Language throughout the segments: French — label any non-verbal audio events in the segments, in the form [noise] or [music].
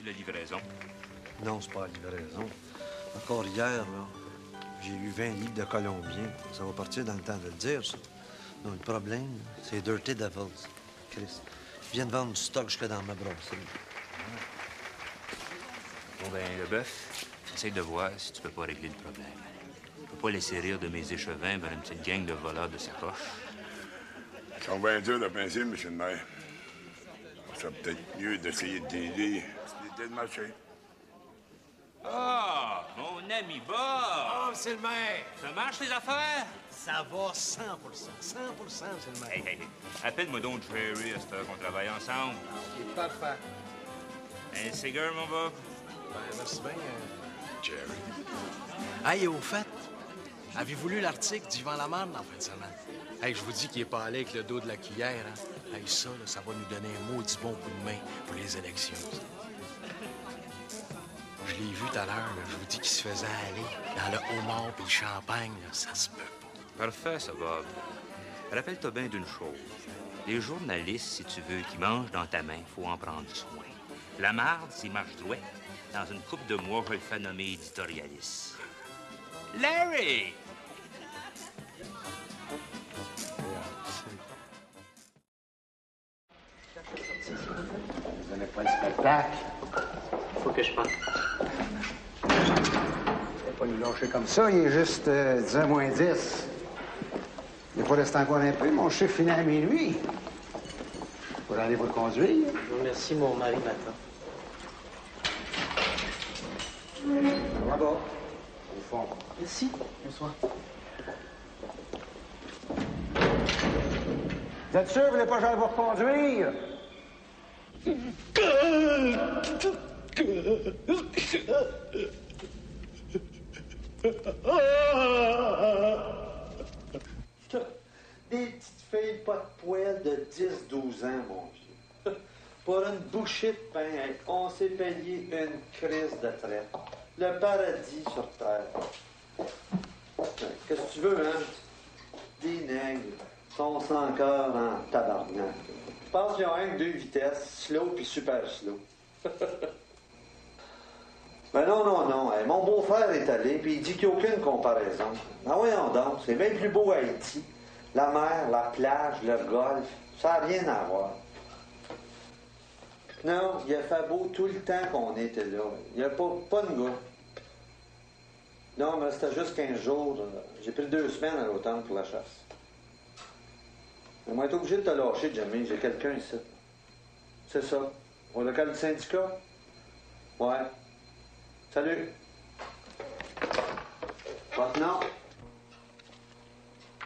C'est la livraison. Non, c'est pas la livraison. Encore hier, là, j'ai eu 20 livres de Colombien. Ça va partir dans le temps de le dire, ça. Non, le problème, c'est Dirty Devils. Chris. Ils viennent vendre du stock jusque dans ma brasserie. Bon, ben, le bœuf, essaye de voir si tu peux pas régler le problème. Je peux pas laisser rire de mes échevins vers une petite gang de voleurs de sacoches. Ils sont bien durs de principe, monsieur le maire. Ça serait peut-être mieux d'essayer de t'aider. C'était de marché. Ah, mon ami Bob! Oh, c'est le maire! Ça marche, les affaires? Ça va 100% 100% c'est le maire. Hey, hey, hey. Appelle-moi donc Jerry à cette heure qu'on travaille ensemble. C'est parfait. Un cigare, mon Bob? Ben, merci bien. euh. Jerry. Hey, au fait, avez-vous lu l'article d'Yvan Lamarne en fin de semaine? Hey, je vous dis qu'il est pas allé avec le dos de la cuillère, hein? Hey, ça, là, ça va nous donner un maudit bon coup de main pour les élections. ça. Je l'ai vu tout à l'heure, je vous dis qu'il se faisait aller dans le homard puis le champagne, là. ça se peut pas. Parfait, ça, Bob. Rappelle-toi bien d'une chose. Les journalistes, si tu veux, qui mangent dans ta main, faut en prendre soin. La marde, s'il marche droit, dans une coupe de mois, je le fais nommer éditorialiste. Larry! Vous n'avez pas le spectacle? Faut je parte. Faut pas nous lâcher comme ça. Il est juste euh, 10 moins 10. Il n'est pas resté encore un peu. Mon chiffre finit à minuit. Faut aller vous le conduire. Je vous remercie, mon mari m'attend. Là-bas. Au fond. Merci. Bonsoir. Vous êtes sûr que vous voulez pas que j'aille vous reconduire? [laughs] Des petites filles pas de poêle de 10-12 ans, mon vieux. Pour une bouchée de pain, hey, on s'est payé une crise de traite. Le paradis sur terre. Qu'est-ce que tu veux, hein? Des nègres. Sont encore en tabarnak. Je pense qu'ils ont rien que deux vitesses, slow puis super slow. [laughs] Ben non, non, non. Hey, mon beau-frère est allé, puis il dit qu'il n'y a aucune comparaison. Ah voyons donc, c'est bien plus beau Haïti. La mer, la plage, le golf, ça n'a rien à voir. Non, il a fait beau tout le temps qu'on était là. Il n'y a pas, pas de gars. Non, mais c'était juste 15 jours. là. J'ai pris deux semaines à l'automne pour la chasse. Mais moi, être obligé de te lâcher, Jimmy. J'ai quelqu'un ici. C'est ça. Au local du syndicat? Ouais. Salut. Nom?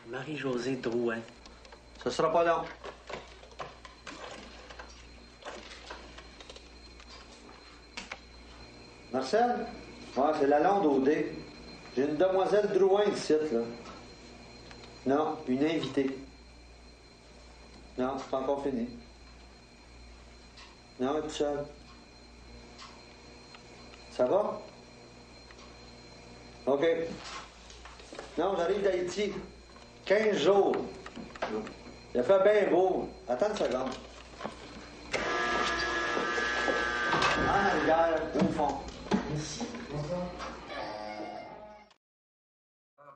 Marie-Josée Drouin. Ce sera pas long. Marcel? Ouais, c'est la londe au dé. J'ai une demoiselle Drouin ici, là. Non, une invitée. Non, c'est pas encore fini. Non, toute seule. Ça va? OK. Non, j'arrive d'Haïti. 15 jours. Il a fait bien beau. Attends une seconde. En arrière, au fond.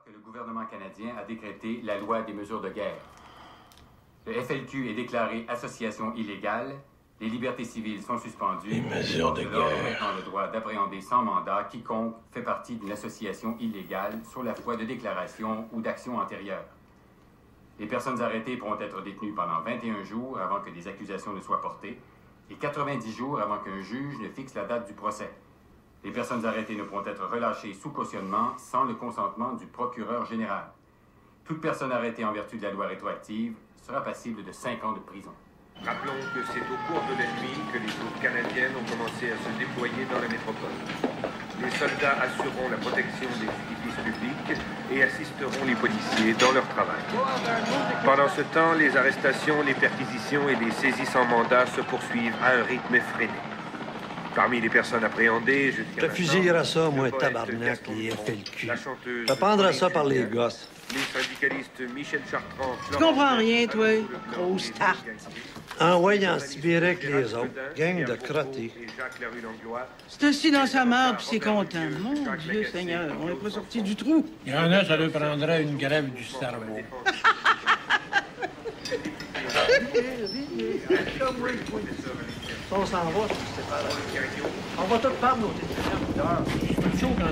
Que le gouvernement canadien a décrété la loi des mesures de guerre. Le FLQ est déclaré association illégale. Les libertés civiles sont suspendues. Les mesures de guerre. le droit d'appréhender sans mandat quiconque fait partie d'une association illégale sur la foi de déclaration ou d'action antérieure. Les personnes arrêtées pourront être détenues pendant 21 jours avant que des accusations ne soient portées et 90 jours avant qu'un juge ne fixe la date du procès. Les personnes arrêtées ne pourront être relâchées sous cautionnement sans le consentement du procureur général. Toute personne arrêtée en vertu de la loi rétroactive sera passible de 5 ans de prison. Rappelons que c'est au cours de la nuit que les troupes canadiennes ont commencé à se déployer dans la métropole. Les soldats assureront la protection des édifices publics et assisteront les policiers dans leur travail. Pendant ce temps, les arrestations, les perquisitions et les saisies sans mandat se poursuivent à un rythme effréné. Parmi les personnes appréhendées, Je te fusillerai ça, moi, tabarnak, les FLQ. te prendrai ça par les gosses. Les syndicalistes Michel Chartrand, Je comprends rien, toi, grosse tarte. En Sibérie avec les autres. Gang de crottés. C'est assis dans sa mare puis c'est content. Mon Dieu Seigneur, on n'est pas sorti du trou. Il y en a, ça lui prendrait une grève du cerveau. On s'en va, c'est pas On va tout prendre nos. Je suis chaud quand